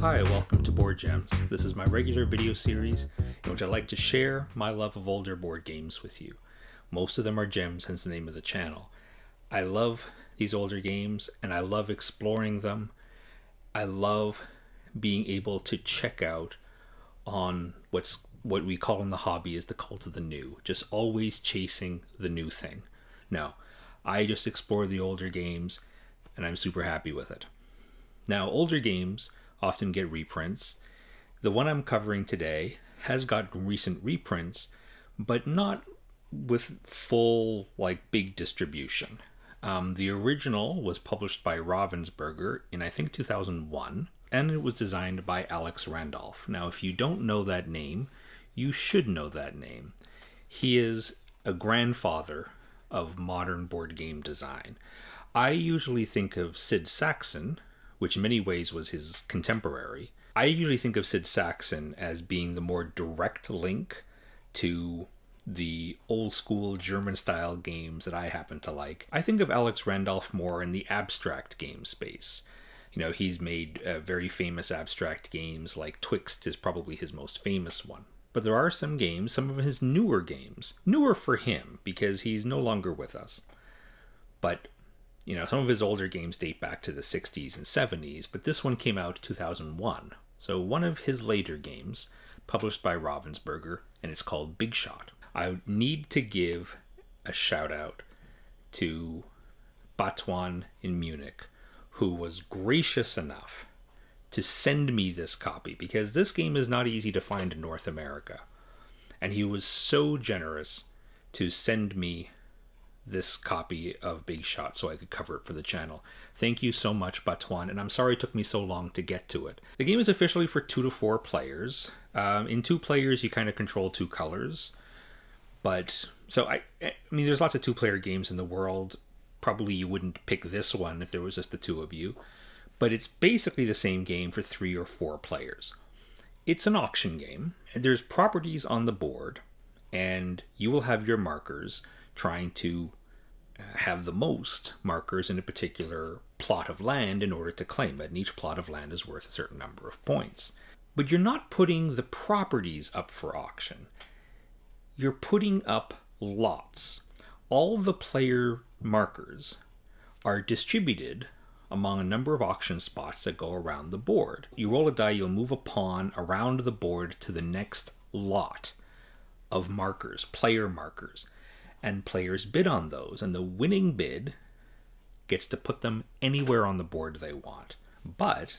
Hi, welcome to Board Gems. This is my regular video series in which I like to share my love of older board games with you. Most of them are gems, hence the name of the channel. I love these older games and I love exploring them. I love being able to check out on what's what we call in the hobby is the cult of the new, just always chasing the new thing. No, I just explore the older games and I'm super happy with it. Now, older games often get reprints. The one I'm covering today has got recent reprints, but not with full, like, big distribution. Um, the original was published by Ravensburger in, I think, 2001, and it was designed by Alex Randolph. Now, if you don't know that name, you should know that name. He is a grandfather of modern board game design. I usually think of Sid Sackson, which in many ways was his contemporary. I usually think of Sid Sackson as being the more direct link to the old school German style games that I happen to like. I think of Alex Randolph more in the abstract game space. You know, he's made uh, very famous abstract games like Twixt is probably his most famous one. But there are some games, some of his newer games, newer for him because he's no longer with us. But you know, some of his older games date back to the 60s and 70s, but this one came out 2001. So one of his later games, published by Ravensburger, and it's called Big Shot. I need to give a shout out to Batuhan in Munich, who was gracious enough to send me this copy because this game is not easy to find in North America. And he was so generous to send me this copy of Big Shot so I could cover it for the channel. Thank you so much, Batuhan, and I'm sorry it took me so long to get to it. The game is officially for two to four players. Um, in two players, you kind of control two colors. But, so I, I mean, there's lots of two player games in the world. Probably you wouldn't pick this one if there was just the two of you. But it's basically the same game for three or four players. It's an auction game, there's properties on the board, and you will have your markers trying to have the most markers in a particular plot of land in order to claim it, and each plot of land is worth a certain number of points. But you're not putting the properties up for auction. You're putting up lots. All the player markers are distributed among a number of auction spots that go around the board. You roll a die, you'll move a pawn around the board to the next lot of markers, player markers and players bid on those, and the winning bid gets to put them anywhere on the board they want. But,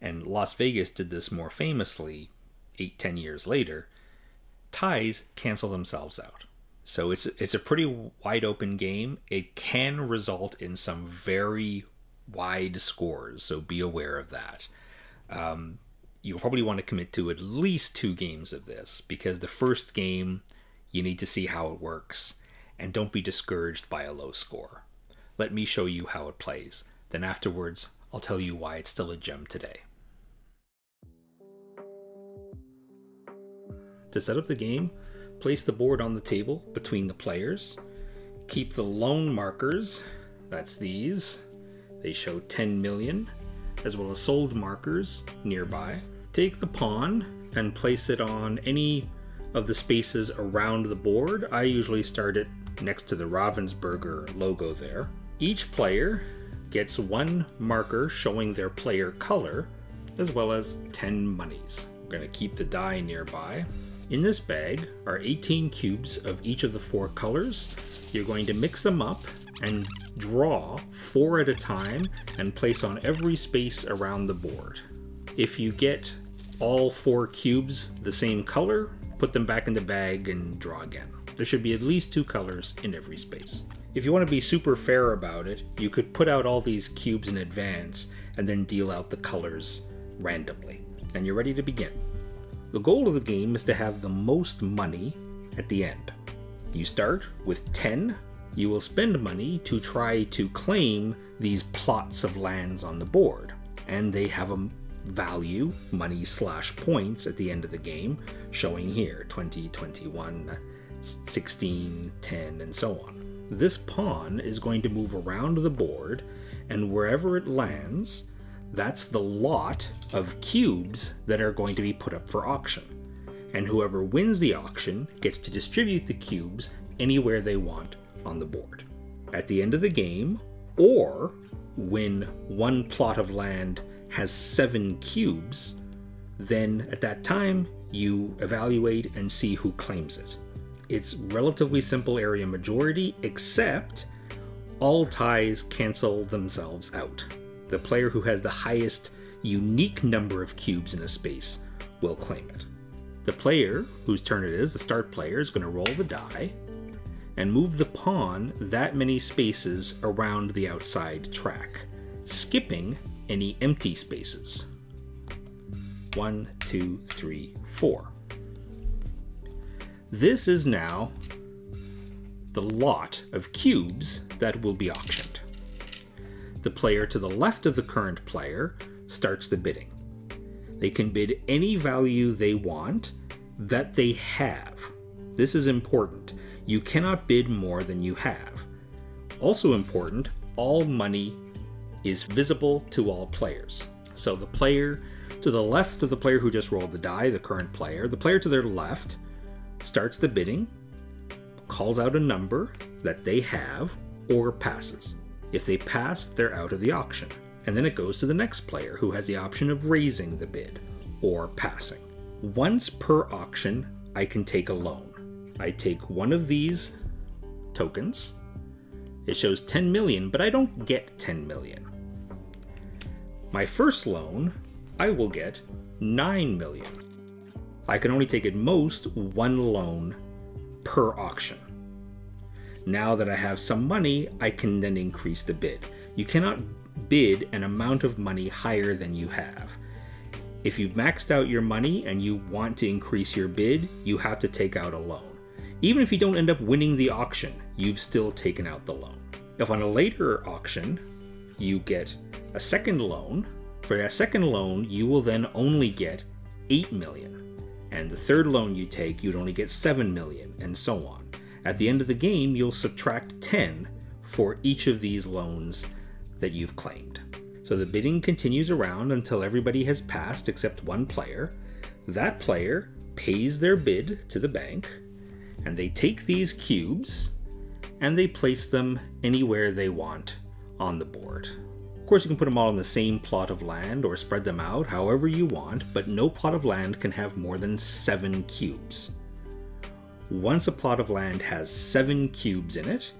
and Las Vegas did this more famously eight, ten years later, ties cancel themselves out. So it's it's a pretty wide open game. It can result in some very wide scores, so be aware of that. Um, you'll probably want to commit to at least two games of this because the first game you need to see how it works, and don't be discouraged by a low score. Let me show you how it plays, then afterwards I'll tell you why it's still a gem today. To set up the game, place the board on the table between the players. Keep the loan markers, that's these, they show 10 million, as well as sold markers nearby. Take the pawn and place it on any of the spaces around the board. I usually start it next to the Ravensburger logo there. Each player gets one marker showing their player color, as well as 10 monies. We're going to keep the die nearby. In this bag are 18 cubes of each of the four colors. You're going to mix them up and draw four at a time and place on every space around the board. If you get all four cubes the same color, put them back in the bag and draw again. There should be at least two colors in every space. If you want to be super fair about it, you could put out all these cubes in advance and then deal out the colors randomly. And you're ready to begin. The goal of the game is to have the most money at the end. You start with 10. You will spend money to try to claim these plots of lands on the board, and they have a value, money slash points at the end of the game, showing here 20, 21, 16, 10, and so on. This pawn is going to move around the board, and wherever it lands, that's the lot of cubes that are going to be put up for auction. And whoever wins the auction gets to distribute the cubes anywhere they want on the board. At the end of the game, or when one plot of land has seven cubes, then at that time you evaluate and see who claims it. It's relatively simple area majority, except all ties cancel themselves out. The player who has the highest unique number of cubes in a space will claim it. The player whose turn it is, the start player, is going to roll the die and move the pawn that many spaces around the outside track, skipping any empty spaces. One, two, three, four. This is now the lot of cubes that will be auctioned. The player to the left of the current player starts the bidding. They can bid any value they want that they have. This is important. You cannot bid more than you have. Also important, all money is visible to all players. So the player to the left of the player who just rolled the die, the current player, the player to their left starts the bidding, calls out a number that they have, or passes. If they pass, they're out of the auction. And then it goes to the next player who has the option of raising the bid or passing. Once per auction, I can take a loan. I take one of these tokens. It shows 10 million, but I don't get 10 million. My first loan, I will get 9 million. I can only take at most one loan per auction. Now that I have some money, I can then increase the bid. You cannot bid an amount of money higher than you have. If you've maxed out your money and you want to increase your bid, you have to take out a loan. Even if you don't end up winning the auction, you've still taken out the loan. If on a later auction you get a second loan, for that second loan you will then only get 8 million. And the third loan you take, you'd only get 7 million, and so on. At the end of the game, you'll subtract 10 for each of these loans that you've claimed. So the bidding continues around until everybody has passed except one player. That player pays their bid to the bank, and they take these cubes and they place them anywhere they want on the board. Of course, you can put them all on the same plot of land or spread them out however you want, but no plot of land can have more than seven cubes. Once a plot of land has seven cubes in it,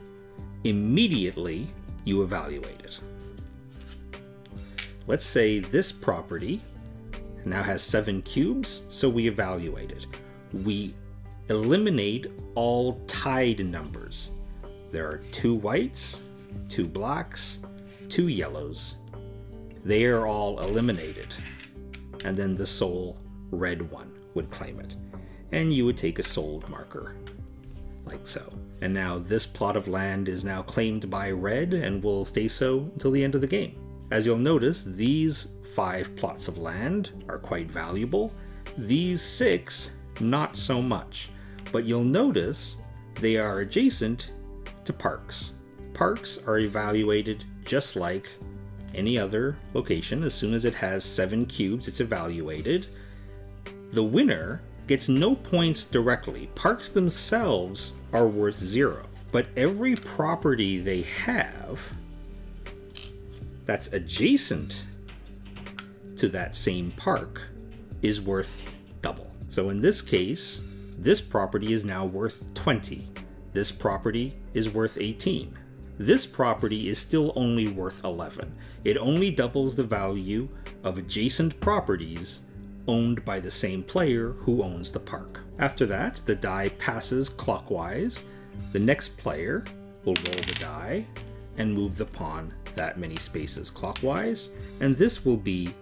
immediately you evaluate it. Let's say this property now has seven cubes, so we evaluate it. We eliminate all tied numbers. There are two whites, two blacks, two yellows. They are all eliminated. And then the sole red one would claim it and you would take a sold marker, like so. And now this plot of land is now claimed by red and will stay so until the end of the game. As you'll notice, these five plots of land are quite valuable. These six, not so much. But you'll notice they are adjacent to parks. Parks are evaluated just like any other location. As soon as it has seven cubes, it's evaluated. The winner gets no points directly. Parks themselves are worth zero. But every property they have that's adjacent to that same park is worth double. So in this case, this property is now worth 20. This property is worth 18. This property is still only worth 11. It only doubles the value of adjacent properties owned by the same player who owns the park. After that, the die passes clockwise. The next player will roll the die and move the pawn that many spaces clockwise, and this will be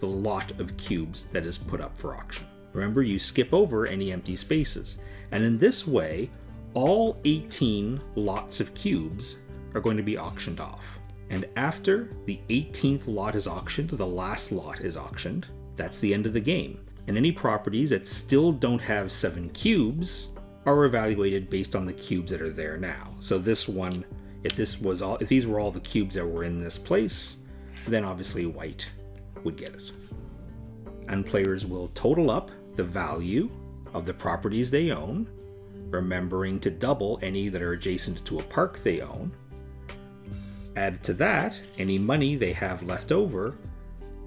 the lot of cubes that is put up for auction. Remember, you skip over any empty spaces, and in this way, all 18 lots of cubes are going to be auctioned off. And after the 18th lot is auctioned, the last lot is auctioned, that's the end of the game. And any properties that still don't have seven cubes are evaluated based on the cubes that are there now. So this one, if this was all, if these were all the cubes that were in this place, then obviously white would get it. And players will total up the value of the properties they own, remembering to double any that are adjacent to a park they own. Add to that any money they have left over,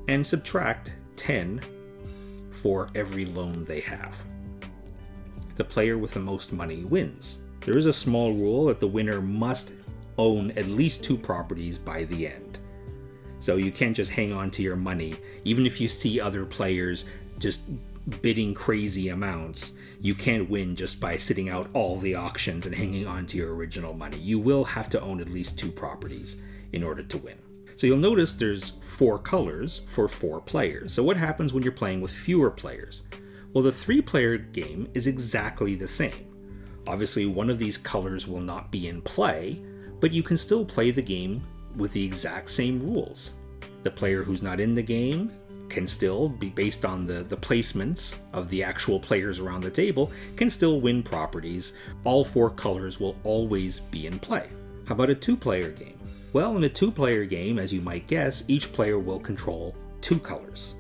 and subtract 10 for every loan they have. The player with the most money wins. There is a small rule that the winner must own at least two properties by the end. So you can't just hang on to your money, even if you see other players just bidding crazy amounts. You can't win just by sitting out all the auctions and hanging on to your original money. You will have to own at least two properties in order to win. So you'll notice there's four colors for four players. So what happens when you're playing with fewer players? Well, the three player game is exactly the same. Obviously, one of these colors will not be in play, but you can still play the game with the exact same rules. The player who's not in the game can still be based on the, the placements of the actual players around the table, can still win properties. All four colors will always be in play. How about a two player game? Well, in a two player game, as you might guess, each player will control two colors.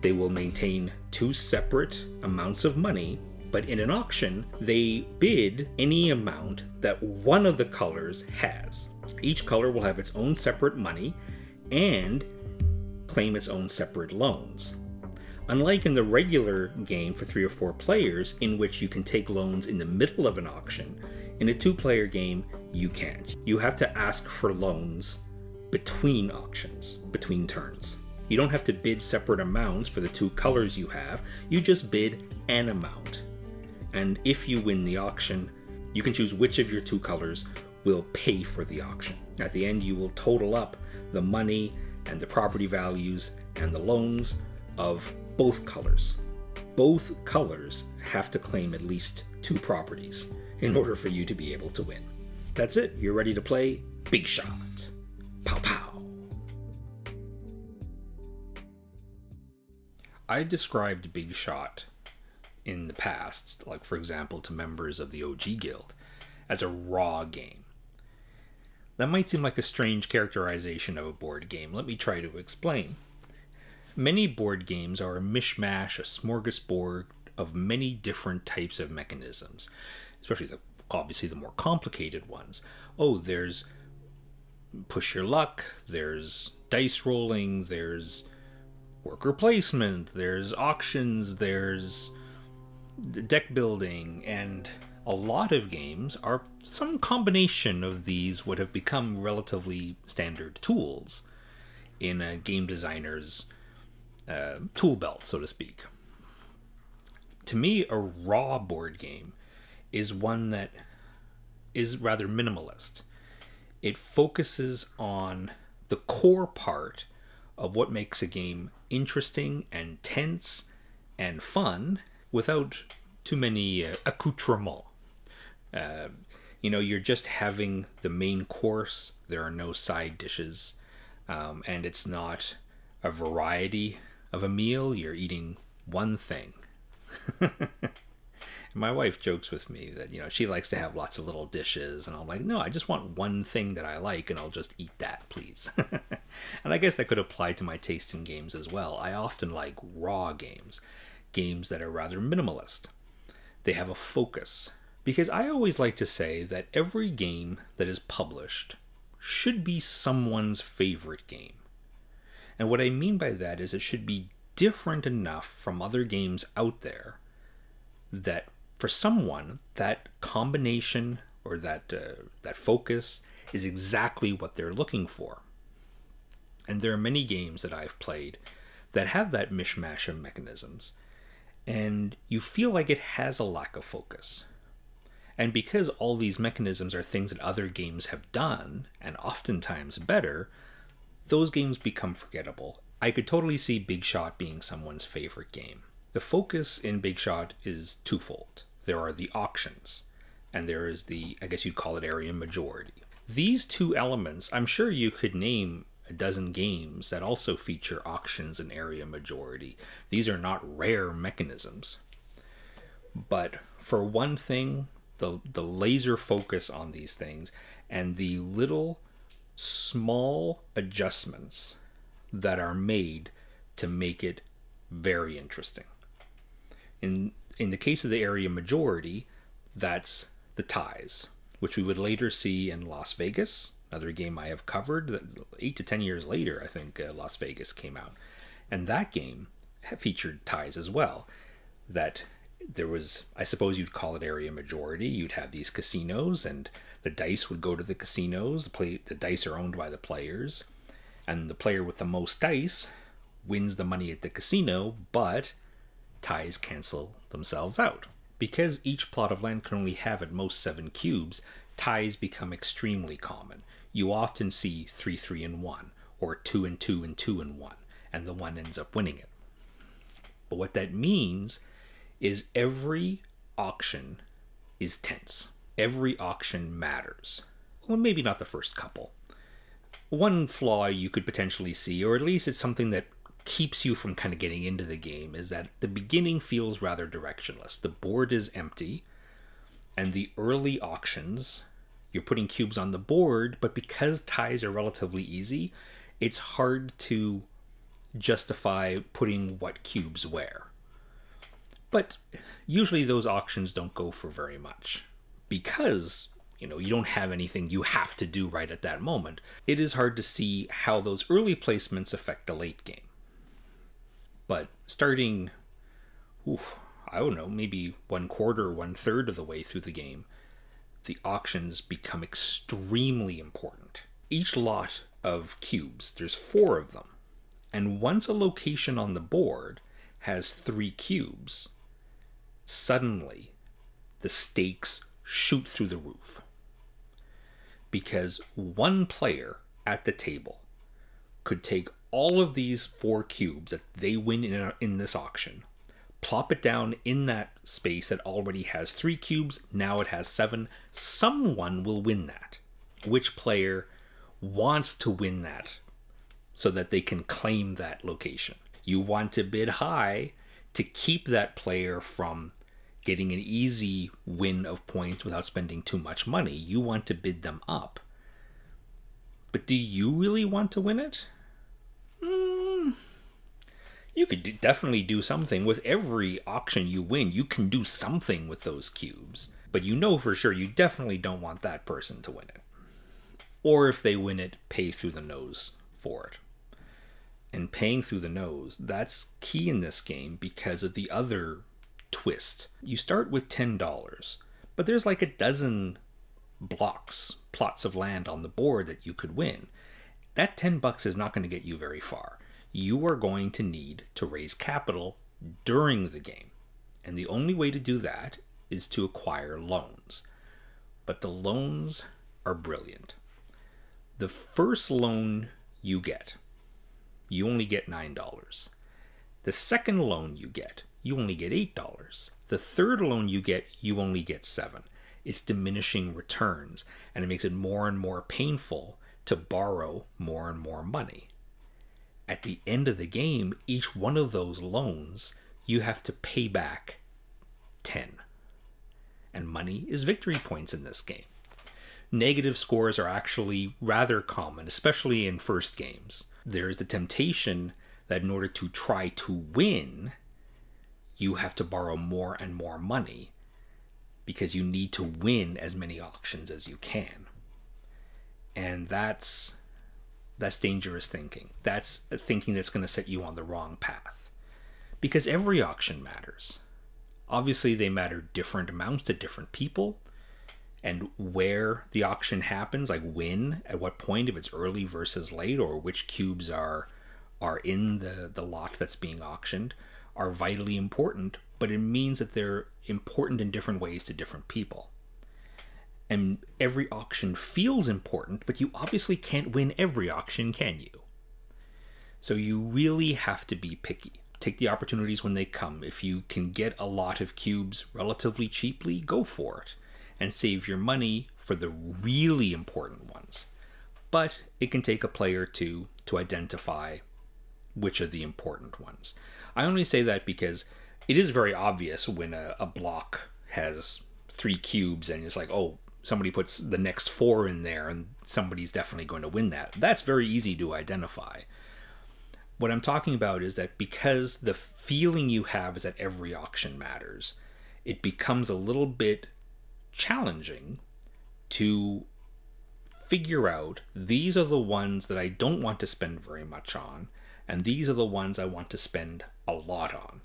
They will maintain two separate amounts of money but in an auction, they bid any amount that one of the colors has. Each color will have its own separate money and claim its own separate loans. Unlike in the regular game for three or four players, in which you can take loans in the middle of an auction, in a two player game, you can't. You have to ask for loans between auctions, between turns. You don't have to bid separate amounts for the two colors you have, you just bid an amount and if you win the auction, you can choose which of your two colors will pay for the auction. At the end, you will total up the money and the property values and the loans of both colors. Both colors have to claim at least two properties in order for you to be able to win. That's it. You're ready to play Big Shot. Pow pow. I described Big Shot in the past, like for example to members of the OG Guild, as a raw game. That might seem like a strange characterization of a board game. Let me try to explain. Many board games are a mishmash, a smorgasbord of many different types of mechanisms, especially the obviously the more complicated ones. Oh, there's push your luck, there's dice rolling, there's worker placement, there's auctions, there's deck building and a lot of games are some combination of these would have become relatively standard tools in a game designer's uh, tool belt, so to speak. To me, a raw board game is one that is rather minimalist. It focuses on the core part of what makes a game interesting and tense and fun without too many uh, accoutrements. Uh, you know, you're just having the main course. There are no side dishes, um, and it's not a variety of a meal. You're eating one thing. my wife jokes with me that you know she likes to have lots of little dishes and i'm like no i just want one thing that i like and i'll just eat that please and i guess that could apply to my taste in games as well i often like raw games games that are rather minimalist. They have a focus. Because I always like to say that every game that is published should be someone's favorite game. And what I mean by that is it should be different enough from other games out there that for someone that combination or that uh, that focus is exactly what they're looking for. And there are many games that I've played that have that mishmash of mechanisms and you feel like it has a lack of focus. And because all these mechanisms are things that other games have done, and oftentimes better, those games become forgettable. I could totally see Big Shot being someone's favorite game. The focus in Big Shot is twofold. There are the auctions, and there is the, I guess you'd call it area majority. These two elements, I'm sure you could name a dozen games that also feature auctions and area majority. These are not rare mechanisms. But for one thing, the, the laser focus on these things and the little small adjustments that are made to make it very interesting. In in the case of the area majority, that's the ties, which we would later see in Las Vegas, another game I have covered. That eight to ten years later, I think uh, Las Vegas came out, and that game featured ties as well. That there was, I suppose you'd call it area majority. You'd have these casinos, and the dice would go to the casinos. The play, the dice are owned by the players, and the player with the most dice wins the money at the casino, but ties cancel themselves out. Because each plot of land can only have at most seven cubes, ties become extremely common. You often see 3 3 and 1, or 2 and 2 and 2 and 1, and the one ends up winning it. But what that means is every auction is tense. Every auction matters. Well, maybe not the first couple. One flaw you could potentially see, or at least it's something that keeps you from kind of getting into the game is that the beginning feels rather directionless. The board is empty, and the early auctions, you're putting cubes on the board, but because ties are relatively easy, it's hard to justify putting what cubes where. But usually those auctions don't go for very much because you know you don't have anything you have to do right at that moment. It is hard to see how those early placements affect the late game. But starting, oof, I don't know, maybe one quarter, one third of the way through the game, the auctions become extremely important. Each lot of cubes, there's four of them, and once a location on the board has three cubes, suddenly the stakes shoot through the roof. Because one player at the table could take all of these four cubes that they win in, a, in this auction, plop it down in that space that already has three cubes, now it has seven. Someone will win that. Which player wants to win that so that they can claim that location? You want to bid high to keep that player from getting an easy win of points without spending too much money. You want to bid them up. But do you really want to win it? Mm, you could definitely do something with every auction you win. You can do something with those cubes, but you know for sure you definitely don't want that person to win it. Or if they win it, pay through the nose for it. And paying through the nose, that's key in this game because of the other twist. You start with $10, but there's like a dozen blocks, plots of land on the board that you could win that 10 bucks is not going to get you very far. You are going to need to raise capital during the game. And the only way to do that is to acquire loans. But the loans are brilliant. The first loan you get, you only get $9. The second loan you get, you only get $8. The third loan you get, you only get 7. It's diminishing returns and it makes it more and more painful to borrow more and more money. At the end of the game, each one of those loans, you have to pay back 10. And money is victory points in this game. Negative scores are actually rather common, especially in first games. There is the temptation that in order to try to win, you have to borrow more and more money because you need to win as many auctions as you can. And that's that's dangerous thinking. That's thinking that's going to set you on the wrong path. Because every auction matters. Obviously they matter different amounts to different people and where the auction happens like when at what point if it's early versus late or which cubes are are in the the lot that's being auctioned are vitally important but it means that they're important in different ways to different people and every auction feels important, but you obviously can't win every auction, can you? So you really have to be picky. Take the opportunities when they come. If you can get a lot of cubes relatively cheaply, go for it and save your money for the really important ones. But it can take a play or two to identify which are the important ones. I only say that because it is very obvious when a, a block has three cubes and it's like, oh, somebody puts the next four in there and somebody's definitely going to win that. That's very easy to identify. What I'm talking about is that because the feeling you have is that every auction matters, it becomes a little bit challenging to figure out these are the ones that I don't want to spend very much on, and these are the ones I want to spend a lot on.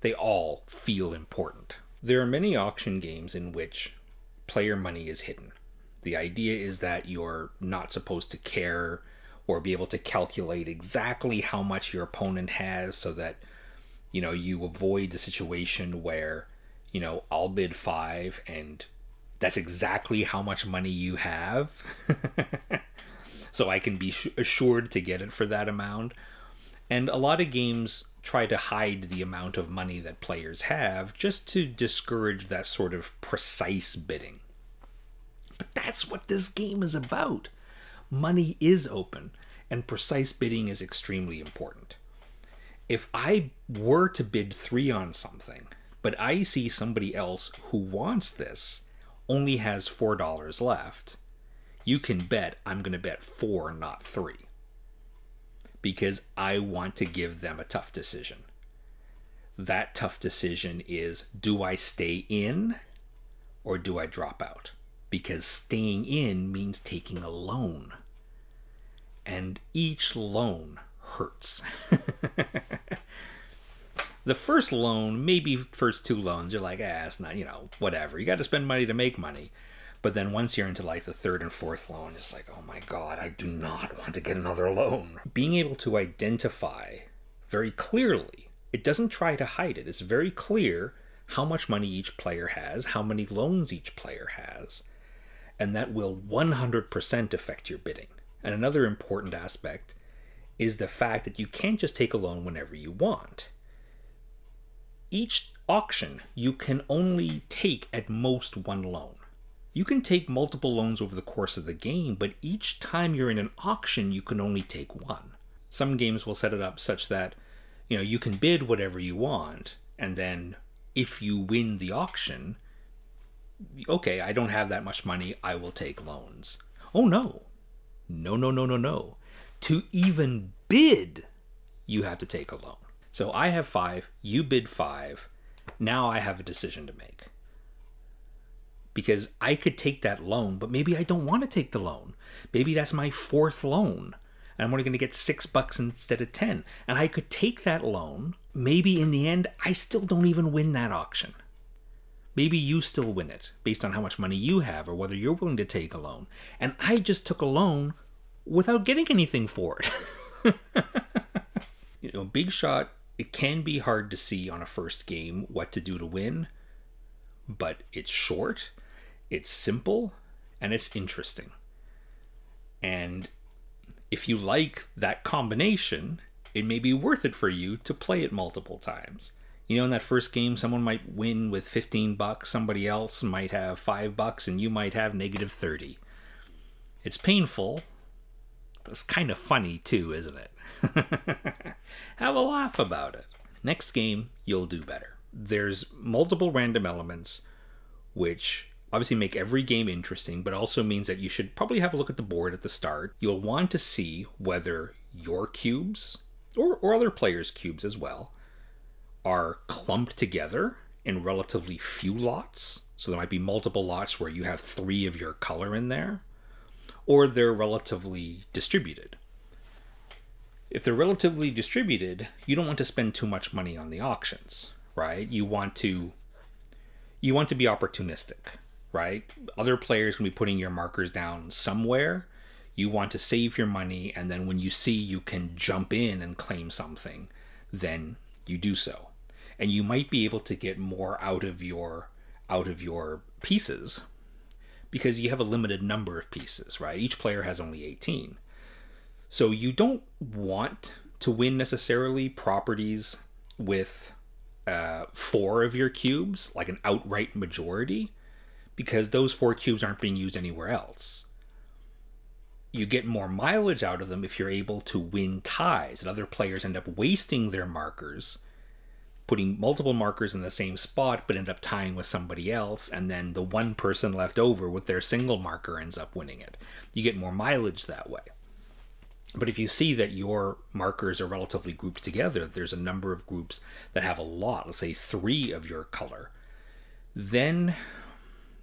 They all feel important. There are many auction games in which player money is hidden. The idea is that you're not supposed to care or be able to calculate exactly how much your opponent has so that you know you avoid the situation where you know I'll bid 5 and that's exactly how much money you have. So I can be assured to get it for that amount. And a lot of games try to hide the amount of money that players have just to discourage that sort of precise bidding. But that's what this game is about. Money is open and precise bidding is extremely important. If I were to bid three on something, but I see somebody else who wants this only has $4 left, you can bet I'm going to bet four, not three. Because I want to give them a tough decision. That tough decision is do I stay in or do I drop out? Because staying in means taking a loan and each loan hurts. the first loan, maybe first two loans, you're like, ah, it's not, you know, whatever. You got to spend money to make money. But then once you're into like the third and fourth loan, it's like, oh my God, I do not want to get another loan. Being able to identify very clearly, it doesn't try to hide it. It's very clear how much money each player has, how many loans each player has, and that will 100% affect your bidding. And another important aspect is the fact that you can't just take a loan whenever you want. Each auction, you can only take at most one loan. You can take multiple loans over the course of the game, but each time you're in an auction, you can only take one. Some games will set it up such that, you know, you can bid whatever you want, and then if you win the auction, okay, I don't have that much money, I will take loans. Oh no, no, no, no, no, no. To even bid, you have to take a loan. So I have five, you bid five. Now I have a decision to make. Because I could take that loan, but maybe I don't want to take the loan. Maybe that's my fourth loan. And I'm only going to get six bucks instead of 10. And I could take that loan. Maybe in the end, I still don't even win that auction. Maybe you still win it based on how much money you have or whether you're willing to take a loan. And I just took a loan without getting anything for it. you know, Big Shot, it can be hard to see on a first game what to do to win, but it's short, it's simple, and it's interesting. And if you like that combination, it may be worth it for you to play it multiple times. You know, in that first game, someone might win with 15 bucks, somebody else might have 5 bucks, and you might have negative 30. It's painful, it's kind of funny too, isn't it? have a laugh about it. Next game, you'll do better. There's multiple random elements, which obviously make every game interesting, but also means that you should probably have a look at the board at the start. You'll want to see whether your cubes, or, or other players' cubes as well, are clumped together in relatively few lots. So there might be multiple lots where you have three of your color in there, or they're relatively distributed. If they're relatively distributed, you don't want to spend too much money on the auctions, right? You want to you want to be opportunistic, right? Other players can be putting your markers down somewhere. You want to save your money and then when you see you can jump in and claim something, then you do so and you might be able to get more out of your out of your pieces because you have a limited number of pieces, right? Each player has only 18. So you don't want to win necessarily properties with uh, four of your cubes, like an outright majority, because those four cubes aren't being used anywhere else. You get more mileage out of them if you're able to win ties, and other players end up wasting their markers putting multiple markers in the same spot but end up tying with somebody else and then the one person left over with their single marker ends up winning it you get more mileage that way But if you see that your markers are relatively grouped together, there's a number of groups that have a lot, let's say three of your color, then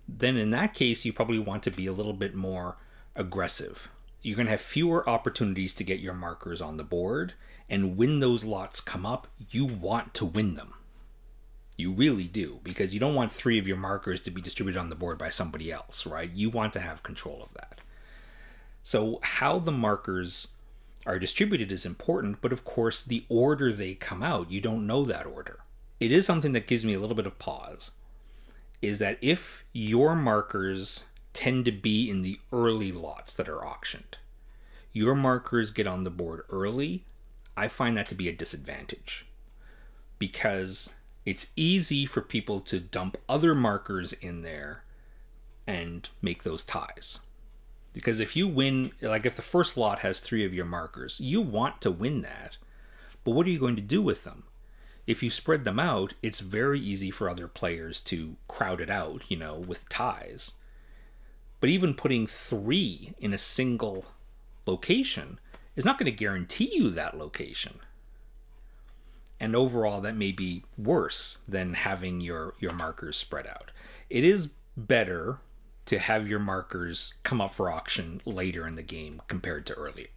then in that case you probably want to be a little bit more aggressive. You're going to have fewer opportunities to get your markers on the board, and when those lots come up, you want to win them. You really do, because you don't want three of your markers to be distributed on the board by somebody else, right? You want to have control of that. So, how the markers are distributed is important, but of course, the order they come out, you don't know that order. It is something that gives me a little bit of pause. Is that if your markers tend to be in the early lots that are auctioned, your markers get on the board early, I find that to be a disadvantage because it's easy for people to dump other markers in there and make those ties. Because if you win, like if the first lot has three of your markers, you want to win that. But what are you going to do with them? If you spread them out, it's very easy for other players to crowd it out, you know, with ties. But even putting three in a single location is not going to guarantee you that location. And overall, that may be worse than having your, your markers spread out. It is better to have your markers come up for auction later in the game compared to earlier.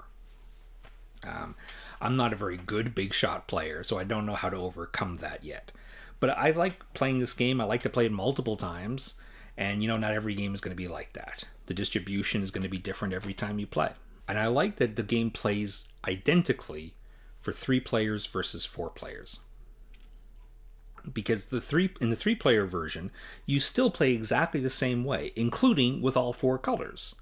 Um, I'm not a very good big shot player, so I don't know how to overcome that yet. But I like playing this game. I like to play it multiple times, and you know, not every game is going to be like that. The distribution is going to be different every time you play. And I like that the game plays identically for three players versus four players. Because the three in the three player version you still play exactly the same way including with all four colors.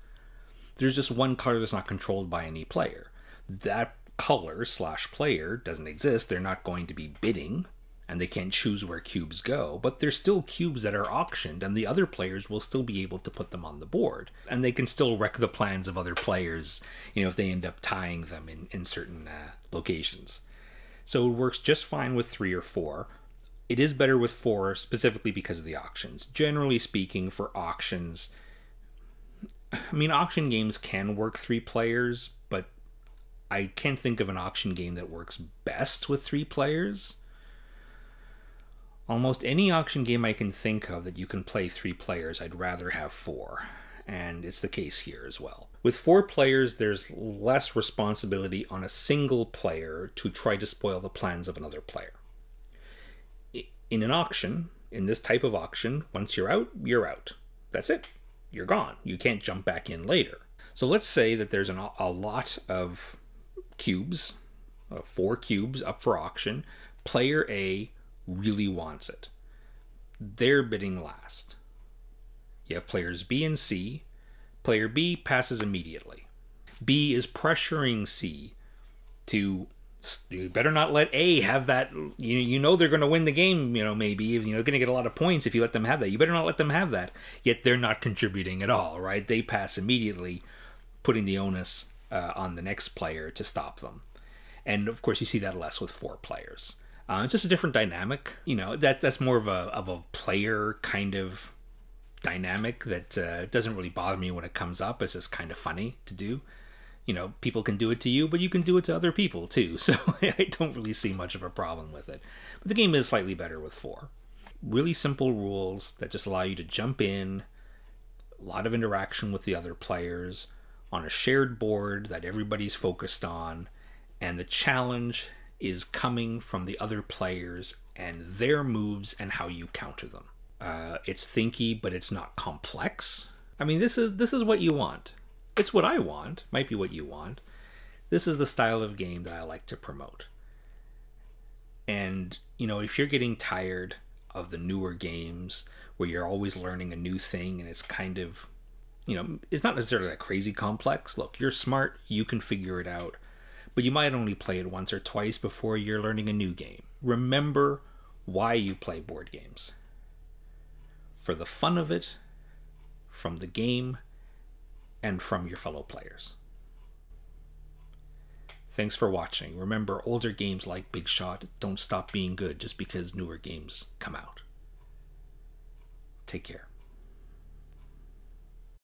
There's just one color that's not controlled by any player. That color slash player doesn't exist. They're not going to be bidding and they can't choose where cubes go but there's still cubes that are auctioned and the other players will still be able to put them on the board and they can still wreck the plans of other players you know if they end up tying them in, in certain uh, locations so it works just fine with three or four it is better with four specifically because of the auctions. Generally speaking, for auctions, I mean, auction games can work three players, but I can't think of an auction game that works best with three players. Almost any auction game I can think of that you can play three players, I'd rather have four. And it's the case here as well. With four players, there's less responsibility on a single player to try to spoil the plans of another player in an auction, in this type of auction, once you're out, you're out. That's it. You're gone. You can't jump back in later. So let's say that there's an, a lot of cubes, uh, four cubes up for auction. Player A really wants it. They're bidding last. You have players B and C. Player B passes immediately. B is pressuring C to you better not let A have that. You you know they're going to win the game. You know maybe you know going to get a lot of points if you let them have that. You better not let them have that. Yet they're not contributing at all, right? They pass immediately, putting the onus uh, on the next player to stop them. And of course, you see that less with four players. Uh, it's just a different dynamic. You know that that's more of a of a player kind of dynamic that uh, doesn't really bother me when it comes up. It's just kind of funny to do you know, people can do it to you, but you can do it to other people too. So I don't really see much of a problem with it. But the game is slightly better with four. Really simple rules that just allow you to jump in, a lot of interaction with the other players on a shared board that everybody's focused on, and the challenge is coming from the other players and their moves and how you counter them. Uh, it's thinky, but it's not complex. I mean, this is this is what you want it's what I want, might be what you want. This is the style of game that I like to promote. And, you know, if you're getting tired of the newer games where you're always learning a new thing and it's kind of, you know, it's not necessarily that crazy complex. Look, you're smart, you can figure it out, but you might only play it once or twice before you're learning a new game. Remember why you play board games for the fun of it, from the game and from your fellow players. Thanks for watching. Remember, older games like Big Shot don't stop being good just because newer games come out. Take care.